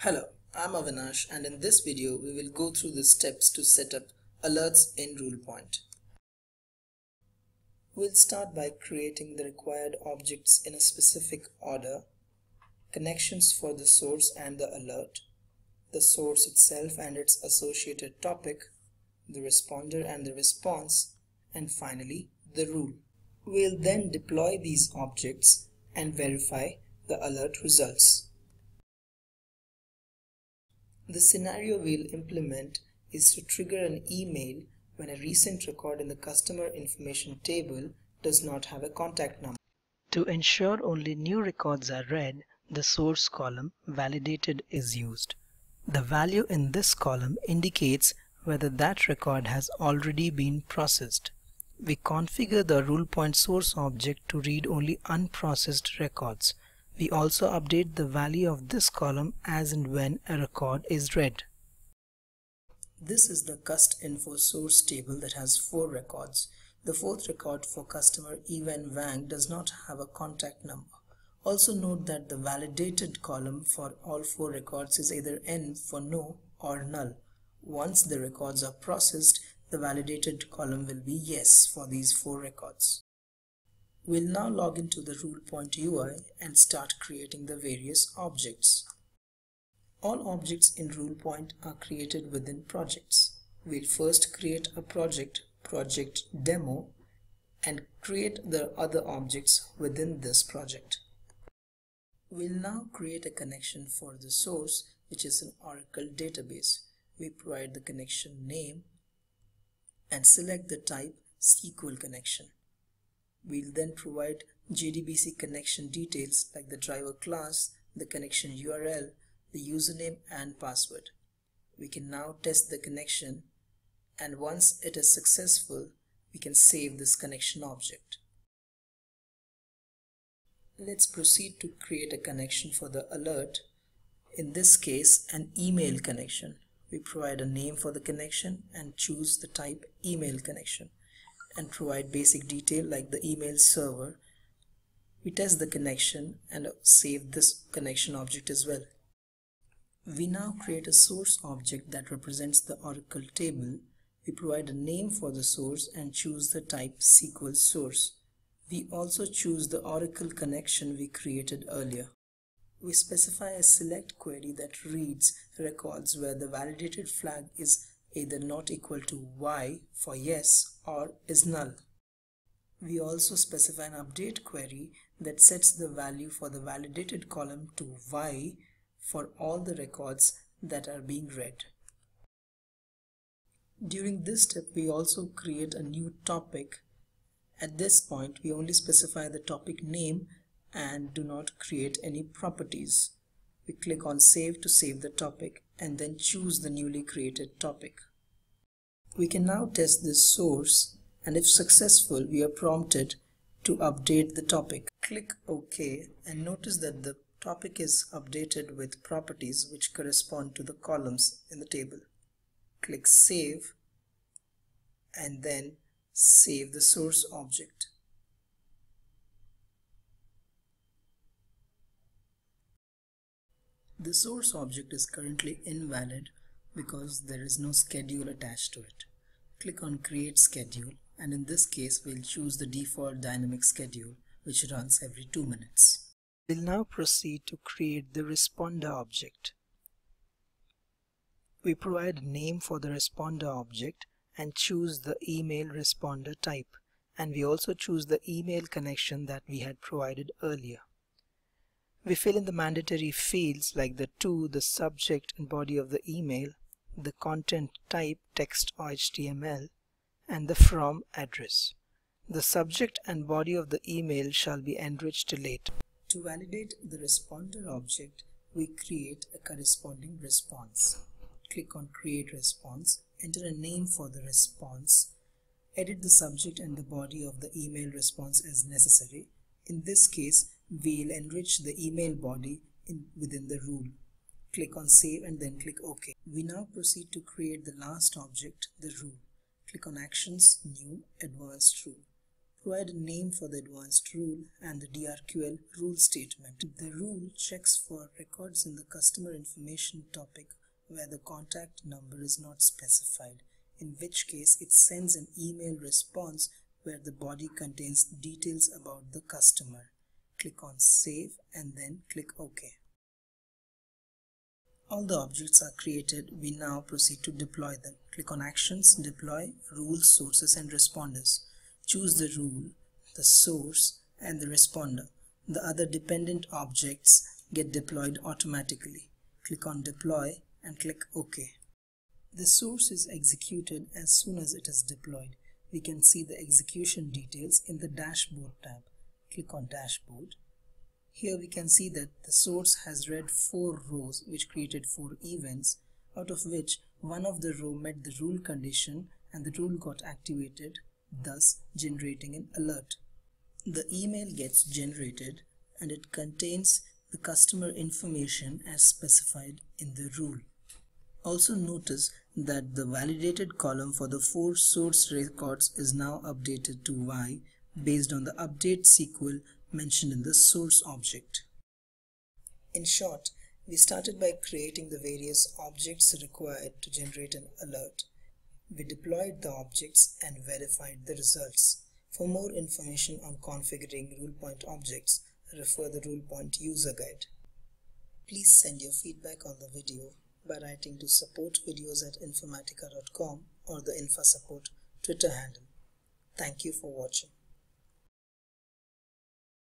Hello, I'm Avinash and in this video we will go through the steps to set up alerts in RulePoint. We'll start by creating the required objects in a specific order, connections for the source and the alert, the source itself and its associated topic, the responder and the response, and finally the rule. We'll then deploy these objects and verify the alert results. The scenario we'll implement is to trigger an email when a recent record in the customer information table does not have a contact number. To ensure only new records are read, the source column validated is used. The value in this column indicates whether that record has already been processed. We configure the RulePoint source object to read only unprocessed records. We also update the value of this column as and when a record is read. This is the cust info source table that has four records. The fourth record for customer Evan Wang does not have a contact number. Also note that the validated column for all four records is either N for no or null. Once the records are processed, the validated column will be yes for these four records. We'll now log into the RulePoint UI and start creating the various objects. All objects in RulePoint are created within projects. We'll first create a project, project demo, and create the other objects within this project. We'll now create a connection for the source, which is an Oracle database. We provide the connection name and select the type SQL connection. We'll then provide JDBC connection details like the driver class, the connection URL, the username and password. We can now test the connection and once it is successful, we can save this connection object. Let's proceed to create a connection for the alert. In this case, an email connection. We provide a name for the connection and choose the type email connection and provide basic detail like the email server. We test the connection and save this connection object as well. We now create a source object that represents the Oracle table. We provide a name for the source and choose the type SQL source. We also choose the Oracle connection we created earlier. We specify a select query that reads records where the validated flag is either not equal to y for yes or is null. We also specify an update query that sets the value for the validated column to y for all the records that are being read. During this step, we also create a new topic. At this point, we only specify the topic name and do not create any properties. We click on save to save the topic and then choose the newly created topic. We can now test this source and if successful we are prompted to update the topic. Click OK and notice that the topic is updated with properties which correspond to the columns in the table. Click Save and then save the source object. The source object is currently invalid because there is no schedule attached to it. Click on create schedule and in this case we'll choose the default dynamic schedule which runs every 2 minutes. We'll now proceed to create the responder object. We provide a name for the responder object and choose the email responder type and we also choose the email connection that we had provided earlier. We fill in the mandatory fields like the to, the subject and body of the email, the content type text or HTML, and the from address. The subject and body of the email shall be enriched later. To validate the responder object, we create a corresponding response. Click on create response, enter a name for the response, edit the subject and the body of the email response as necessary. In this case, we'll enrich the email body in, within the rule. Click on save and then click OK. We now proceed to create the last object, the rule. Click on actions, new, advanced rule. provide a name for the advanced rule and the DRQL rule statement. The rule checks for records in the customer information topic where the contact number is not specified, in which case it sends an email response where the body contains details about the customer. Click on Save and then click OK. All the objects are created, we now proceed to deploy them. Click on Actions, Deploy, Rules, Sources and Responders. Choose the rule, the source and the responder. The other dependent objects get deployed automatically. Click on Deploy and click OK. The source is executed as soon as it is deployed. We can see the execution details in the Dashboard tab. Click on Dashboard here we can see that the source has read four rows which created four events out of which one of the row met the rule condition and the rule got activated thus generating an alert. The email gets generated and it contains the customer information as specified in the rule. Also notice that the validated column for the four source records is now updated to Y based on the update SQL mentioned in the source object. In short, we started by creating the various objects required to generate an alert. We deployed the objects and verified the results. For more information on configuring RulePoint objects, refer the RulePoint user guide. Please send your feedback on the video by writing to supportvideos at informatica.com or the InfaSupport Twitter handle. Thank you for watching.